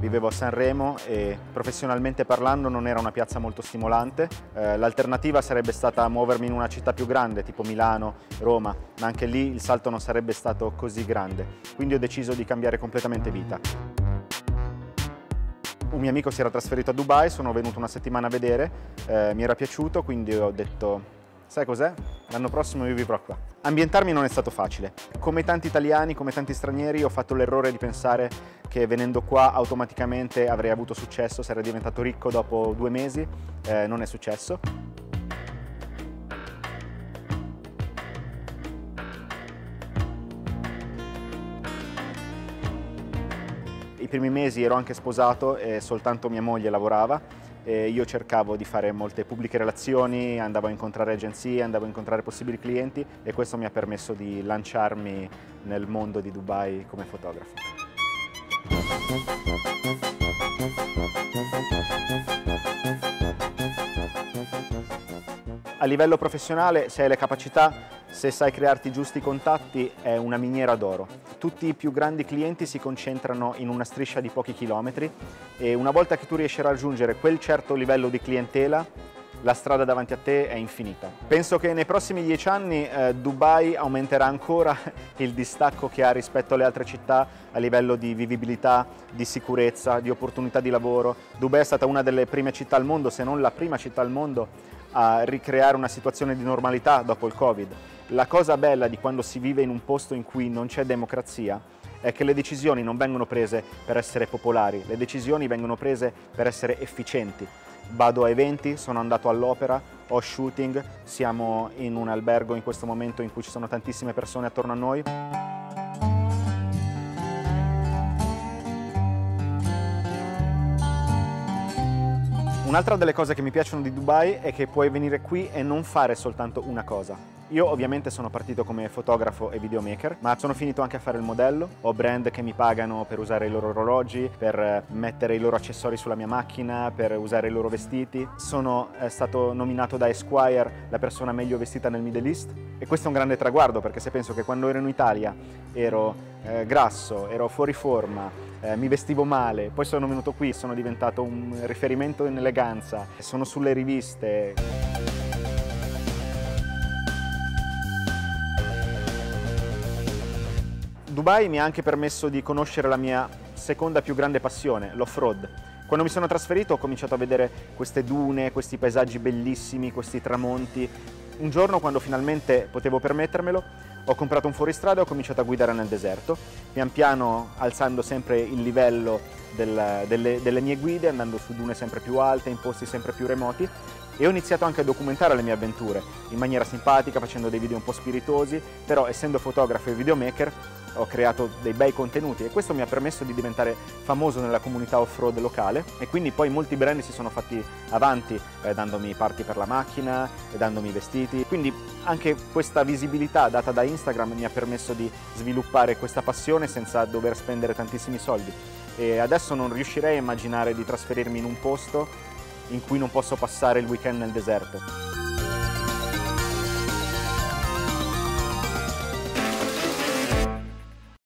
Vivevo a Sanremo e professionalmente parlando non era una piazza molto stimolante. Eh, l'alternativa sarebbe stata muovermi in una città più grande, tipo Milano, Roma, ma anche lì il salto non sarebbe stato così grande. Quindi ho deciso di cambiare completamente vita. Un mio amico si era trasferito a Dubai, sono venuto una settimana a vedere, eh, mi era piaciuto, quindi ho detto sai cos'è? L'anno prossimo io vivrò qua. Ambientarmi non è stato facile. Come tanti italiani, come tanti stranieri, ho fatto l'errore di pensare che venendo qua automaticamente avrei avuto successo, sarei diventato ricco dopo due mesi. Eh, non è successo. I primi mesi ero anche sposato e soltanto mia moglie lavorava e io cercavo di fare molte pubbliche relazioni, andavo a incontrare agenzie, andavo a incontrare possibili clienti e questo mi ha permesso di lanciarmi nel mondo di Dubai come fotografo. A livello professionale, se hai le capacità, se sai crearti i giusti contatti, è una miniera d'oro. Tutti i più grandi clienti si concentrano in una striscia di pochi chilometri e una volta che tu riesci a raggiungere quel certo livello di clientela, la strada davanti a te è infinita. Penso che nei prossimi dieci anni eh, Dubai aumenterà ancora il distacco che ha rispetto alle altre città a livello di vivibilità, di sicurezza, di opportunità di lavoro. Dubai è stata una delle prime città al mondo, se non la prima città al mondo, a ricreare una situazione di normalità dopo il Covid. La cosa bella di quando si vive in un posto in cui non c'è democrazia è che le decisioni non vengono prese per essere popolari, le decisioni vengono prese per essere efficienti. Vado a eventi, sono andato all'opera, ho shooting, siamo in un albergo in questo momento in cui ci sono tantissime persone attorno a noi. Un'altra delle cose che mi piacciono di Dubai è che puoi venire qui e non fare soltanto una cosa. Io ovviamente sono partito come fotografo e videomaker, ma sono finito anche a fare il modello. Ho brand che mi pagano per usare i loro orologi, per mettere i loro accessori sulla mia macchina, per usare i loro vestiti. Sono eh, stato nominato da Esquire la persona meglio vestita nel Middle East e questo è un grande traguardo perché se penso che quando ero in Italia ero eh, grasso, ero fuori forma, eh, mi vestivo male, poi sono venuto qui, sono diventato un riferimento in eleganza, sono sulle riviste. Dubai mi ha anche permesso di conoscere la mia seconda più grande passione, l'off-road. Quando mi sono trasferito ho cominciato a vedere queste dune, questi paesaggi bellissimi, questi tramonti. Un giorno, quando finalmente potevo permettermelo, ho comprato un fuoristrada e ho cominciato a guidare nel deserto, pian piano alzando sempre il livello del, delle, delle mie guide, andando su dune sempre più alte, in posti sempre più remoti e ho iniziato anche a documentare le mie avventure in maniera simpatica, facendo dei video un po' spiritosi, però essendo fotografo e videomaker ho creato dei bei contenuti e questo mi ha permesso di diventare famoso nella comunità off-road locale e quindi poi molti brand si sono fatti avanti eh, dandomi parti per la macchina e dandomi vestiti. Quindi anche questa visibilità data da Instagram mi ha permesso di sviluppare questa passione senza dover spendere tantissimi soldi e adesso non riuscirei a immaginare di trasferirmi in un posto in cui non posso passare il weekend nel deserto.